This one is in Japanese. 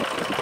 you